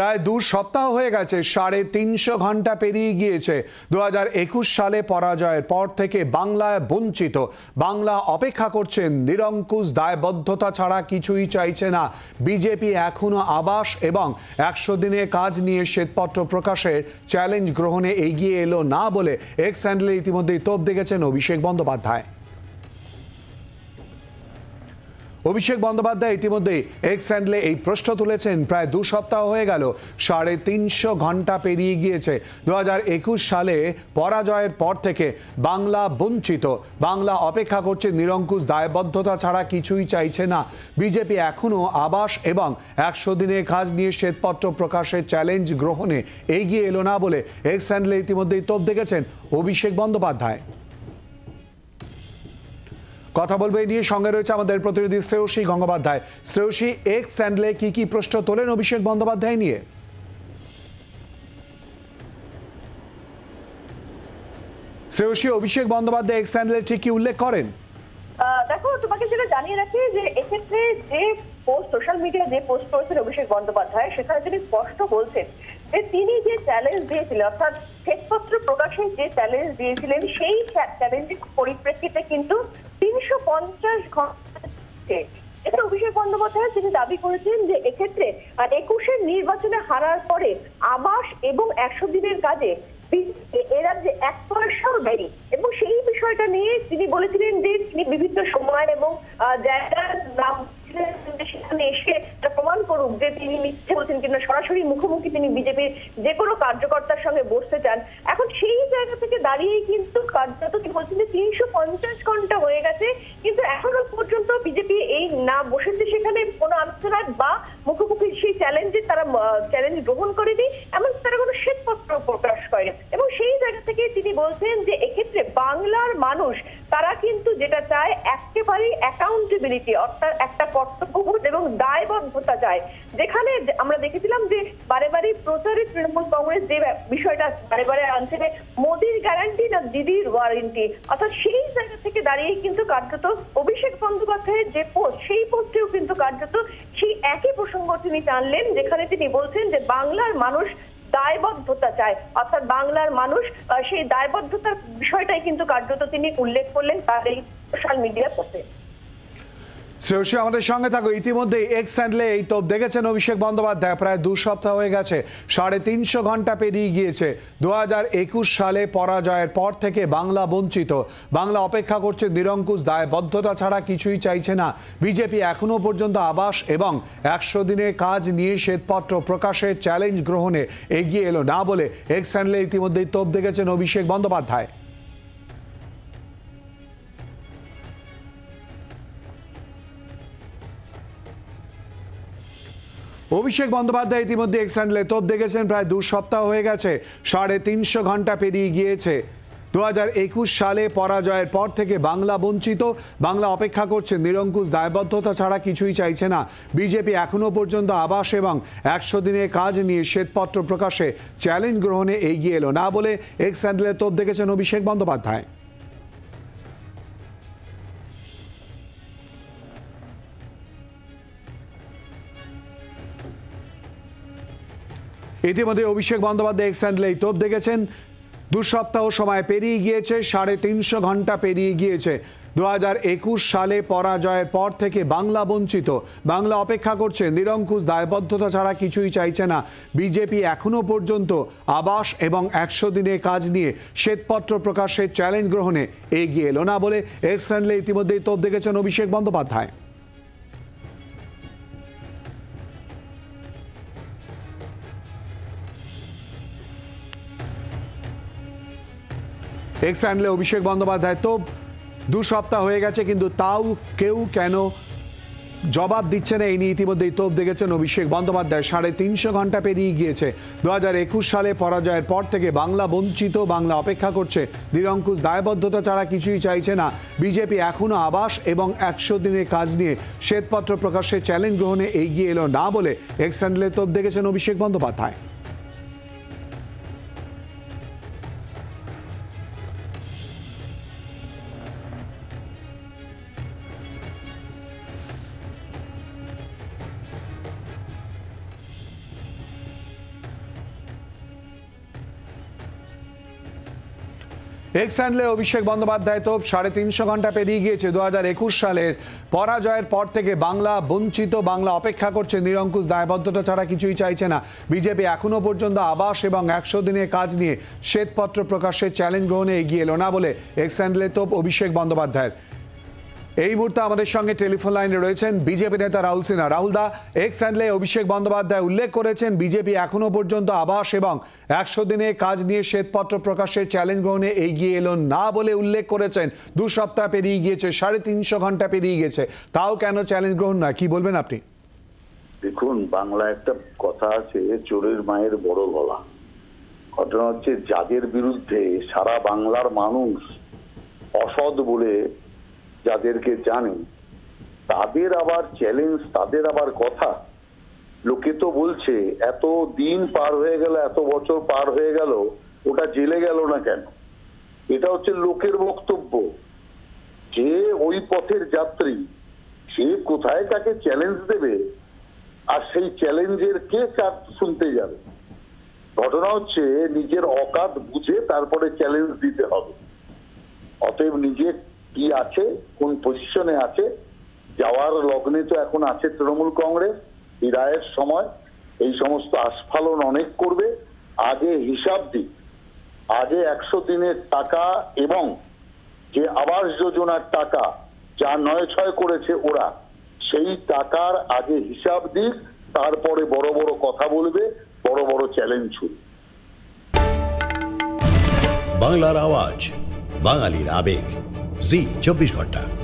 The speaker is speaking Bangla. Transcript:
প্রায় দু সপ্তাহ হয়ে গেছে, সাড়ে তিনশো ঘণ্টা পেরিয়ে গিয়েছে। দু হাজার একুশ সালে পরাজয়ের পর থেকে বাংলায় বঞ্চিত। বাংলা অপেক্ষা করছেন নিরঙ্কুশ দায়বদ্ধতা ছাড়া কিছুই চাইছে না। বিজেপি এখনও আবাস এবং একশো দিনে কাজ নিয়ে শ্বেতপত্র প্রকাশের চ্যালেঞ্জ গ্রহণে এগিয়ে এলো না বলে এক্স হ্যান্ডেলে ইতিমধ্যেই তোপ দেখেছেন অভিষেক বন্দ্যোপাধ্যায়। অভিষেক বন্দ্যোপাধ্যায় ইতিমধ্যেই এক্স হ্যান্ডলে এই প্রশ্ন তুলেছেন। প্রায় দু সপ্তাহ হয়ে গেল, সাড়ে তিনশো ঘণ্টা পেরিয়ে গিয়েছে। দু হাজার একুশ সালে পরাজয়ের পর থেকে বাংলা বঞ্চিত। বাংলা অপেক্ষা করছে নিরঙ্কুশ দায়বদ্ধতা ছাড়া কিছুই চাইছে না। বিজেপি এখনও আবাস এবং একশো দিনে কাজ নিয়ে শ্বেতপত্র প্রকাশের চ্যালেঞ্জ গ্রহণে এগিয়ে এলো না বলে এক্স হ্যান্ডলে ইতিমধ্যেই তোপ দেখেছেন অভিষেক বন্দ্যোপাধ্যায়। কথা বলব এই নিয়ে। সঙ্গে রয়েছে আমাদের প্রতিনিধি শ্রেয়সী গঙ্গোপাধ্যায়। শ্রেয়সী এক্স স্যান্ডলে কি কি প্রশ্ন তোলেন অভিষেক বন্দ্যোপাধ্যায় নিয়ে? শ্রেয়সী, অভিষেক বন্দ্যোপাধ্যায় এক্স স্যান্ডলে ঠিক কি উল্লেখ করেন? দেখো, তোমাকে যেটা জানিয়ে রাখি যে এক্ষেত্রে যে পোস্ট, সোশ্যাল মিডিয়া যে পোস্ট করেছেন অভিষেক বন্দ্যোপাধ্যায়, সেখানে তিনি স্পষ্ট বলছেন যে তিনি যে চ্যালেঞ্জ দিয়েছিলেন, অর্থাৎ শ্বেতপত্র প্রকাশের যে চ্যালেঞ্জ দিয়েছিলেন, সেই চ্যালেঞ্জের পরিপ্রেক্ষিতে কিন্তু তিনশো পঞ্চাশ ঘণ্টা অভিষেক বন্দ্যোপাধ্যায় তিনি দাবি করেছেন যে এক্ষেত্রে একুশের নির্বাচনে হারার পরে আবাস এবং একশো দিনের কাজে এরা যে এক পয়সাও দেয়নি। এবং সেই বিষয়টা নিয়ে তিনি বলেছিলেন যে তিনি বিভিন্ন সময় এবং জায়গার নাম সেখানে এসে প্রমাণ করুক যে তিনি মিথ্যে বলছেন কিংবা সরাসরি মুখোমুখি তিনি বিজেপির যে কোনো কার্যকর্তার সঙ্গে বসতে চান। এখন সেই জায়গা থেকে দাঁড়িয়েই কিন্তু কার্যত কি বলছেন যে তিনশো পঞ্চাশ ঘণ্টা হয়ে গেছে, কিন্তু এখনও পর্যন্ত বিজেপি এই না বসেছে সেখানে কোনো আলোচনায় বা মুখোমুখি সেই চ্যালেঞ্জে তারা চ্যালেঞ্জ গ্রহণ করেনি, এমনকি তারা কোনো শ্বেতপত্র প্রকাশ সেই জায়গা থেকে তিনি বলছেন যে এক্ষেত্রে বাংলার মানুষ, তারা কিন্তু যেটা চায় একেবারেই অ্যাকাউন্টেবিলিটি অর্থাৎ একটা কর্তব্যবোধ এবং দায়বদ্ধতা চায়। যেখানে আমরা দেখেছিলাম যে বারে বারে প্রচারে তৃণমূল কংগ্রেস যে বিষয়টা বারে বারে আনছে যে মোদির গ্যারান্টি না দিদির ওয়ারেন্টি অর্থাৎ সেই জায়গা থেকে দাঁড়িয়ে কিন্তু কার্যত অভিষেক বন্দ্যোপাধ্যায়ের যে পোস্ট সেই পোস্টেও কিন্তু কার্যত সেই একই প্রসঙ্গ তিনি টানলেন, যেখানে তিনি বলছেন যে বাংলার মানুষ দায়বদ্ধতা চায় অর্থাৎ বাংলার মানুষ সেই দায়বদ্ধতার বিষয়টাই কিন্তু কার্যত তিনি উল্লেখ করলেন তার এই সোশ্যাল মিডিয়া পোস্টে শ্রেয়সী, আমাদের সঙ্গে থাকো। ইতিমধ্যে এক্স হ্যান্ডলে এই তোপ দেখেছেন অভিষেক বন্দ্যোপাধ্যায়। প্রায় দু সপ্তাহ হয়ে গেছে, সাড়ে তিনশো ঘণ্টা পেরিয়ে গিয়েছে। দু একুশ সালে পরাজয়ের পর থেকে বাংলা বঞ্চিত। বাংলা অপেক্ষা করছে নিরঙ্কুশ দায়বদ্ধতা ছাড়া কিছুই চাইছে না। বিজেপি এখনও পর্যন্ত আবাস এবং একশো দিনে কাজ নিয়ে শ্বেতপত্র প্রকাশের চ্যালেঞ্জ গ্রহণে এগিয়ে এলো। না বলে এক্স হ্যান্ডলে ইতিমধ্যেই তোপ দেখেছেন অভিষেক বন্দ্যোপাধ্যায়। অভিষেক বন্দ্যোপাধ্যায় ইতিমধ্যে এক্স হ্যান্ডলে তোপ দেখেছেন, প্রায় দু সপ্তাহ হয়ে গেছে, সাড়ে তিনশো ঘণ্টা পেরিয়ে গিয়েছে। দু হাজার একুশ সালে পরাজয়ের পর থেকে বাংলা বঞ্চিত, বাংলা অপেক্ষা করছে নিরঙ্কুশ দায়বদ্ধতা ছাড়া কিছুই চাইছে না। বিজেপি এখনও পর্যন্ত আবাস এবং একশো দিনের কাজ নিয়ে শ্বেতপত্র প্রকাশে চ্যালেঞ্জ গ্রহণে এগিয়ে এলো। না বলে এক্স হ্যান্ডলে তোপ দেখেছেন অভিষেক বন্দ্যোপাধ্যায়। ইতিমধ্যে অভিষেক বন্দ্যোপাধ্যায় এক্স হ্যান্ডলে এই তোপ দেখেছেন। দু সপ্তাহ সময় পেরিয়ে গিয়েছে, সাড়ে তিনশো ঘণ্টা পেরিয়ে গিয়েছে। দু হাজার একুশ সালে পরাজয়ের পর থেকে বাংলা বঞ্চিত। বাংলা অপেক্ষা করছে, নিরঙ্কুশ দায়বদ্ধতা ছাড়া কিছুই চাইছে না। বিজেপি এখনও পর্যন্ত আবাস এবং একশো দিনের কাজ নিয়ে শ্বেতপত্র প্রকাশের চ্যালেঞ্জ গ্রহণে এগিয়ে এলো না বলে এক্স হ্যান্ডলে ইতিমধ্যেই তোপ দেখেছেন অভিষেক বন্দ্যোপাধ্যায়। এক্স হ্যান্ডলে অভিষেক বন্দ্যোপাধ্যায়। তো দু সপ্তাহ হয়ে গেছে, কিন্তু তাও কেউ কেন জবাব দিচ্ছে না? এই নিয়ে ইতিমধ্যেই তোপ দেখেছেন অভিষেক বন্দ্যোপাধ্যায়। সাড়ে তিনশো ঘণ্টা পেরিয়ে গিয়েছে। দু একুশ সালে পরাজয়ের পর থেকে বাংলা বঞ্চিত, বাংলা অপেক্ষা করছে। নিরঙ্কুশ দায়বদ্ধতা ছাড়া কিছুই চাইছে না। বিজেপি এখনও আবাস এবং একশো দিনের কাজ নিয়ে শ্বেতপত্র প্রকাশের চ্যালেঞ্জ গ্রহণে এগিয়ে এলো না বলে এক্স হ্যান্ডলে তোপ দেখেছেন অভিষেক বন্দ্যোপাধ্যায়। এক্স হ্যান্ডলে অভিষেক বন্দ্যোপাধ্যায় তো সাড়ে তিনশো ঘণ্টা পেরিয়ে গিয়েছে। দু হাজার একুশ সালের পরাজয়ের পর থেকে বাংলা, বঞ্চিত বাংলা অপেক্ষা করছে নিরঙ্কুশ দায়বদ্ধতা ছাড়া কিছুই চাইছে না। বিজেপি এখনও পর্যন্ত আবাস এবং একশো দিনের কাজ নিয়ে শ্বেতপত্র প্রকাশের চ্যালেঞ্জ গ্রহণে এগিয়ে এলো না বলে এক্স হ্যান্ডলে তোপ অভিষেক বন্দ্যোপাধ্যায়ের। এই মুহূর্তে আমাদের সঙ্গে টেলিফোন লাইনে রয়েছেন বিজেপি নেতা রাহুল সিনহা। রাহুল দা, এক্স হ্যান্ডলে অভিষেক বন্দ্যোপাধ্যায় উল্লেখ করেছেন, বিজেপি এখনও পর্যন্ত আবাস এবং একশো দিনে কাজ নিয়ে শ্বেতপত্র প্রকাশের চ্যালেঞ্জ গ্রহণে এগিয়ে এলো না বলে উল্লেখ করেছেন। দু সপ্তাহ পেরিয়ে গিয়েছে, সাড়ে তিনশো ঘণ্টা পেরিয়ে গেছে তাও কেন চ্যালেঞ্জ গ্রহণ না কি বলবেন আপনি? দেখুন বাংলা একটা কথা আছে, চোরের মায়ের বড় গলা। ঘটনা হচ্ছে যাদের বিরুদ্ধে সারা বাংলার মানুষ অসৎ বলে যাদেরকে জানে, তাদের আবার চ্যালেঞ্জ তাদের আবার কথা। লোকে তো বলছে, এত দিন পার হয়ে গেল, এত বছর পার হয়ে গেল, ওটা জেলে গেল না কেন? এটা হচ্ছে লোকের বক্তব্য। যে ওই পথের যাত্রী, সে কোথায় তাকে চ্যালেঞ্জ দেবে, আর সেই চ্যালেঞ্জের কে কাজ শুনতে যাবে? ঘটনা হচ্ছে, নিজের অকাত বুঝে তারপরে চ্যালেঞ্জ দিতে হবে। অতএব নিজে কি আছে, কোন পজিশনে আছে? যাওয়ার লগ্নে তো এখন আছে তৃণমূল কংগ্রেস, বিদায়ের সময়। এই সমস্ত আস্ফালন অনেক করবে। আগে হিসাব দিক। আগে একশো দিনের টাকা এবং যে আবাস যোজনার টাকা যা নয় ছয় করেছে ওরা, সেই টাকার আগে হিসাব দিক, তারপরে বড় বড় কথা বলবে, বড় বড় চ্যালেঞ্জ ছুড়বে। বাংলার আওয়াজ, বাঙালির আবেগ। जी चौबीस घंटा।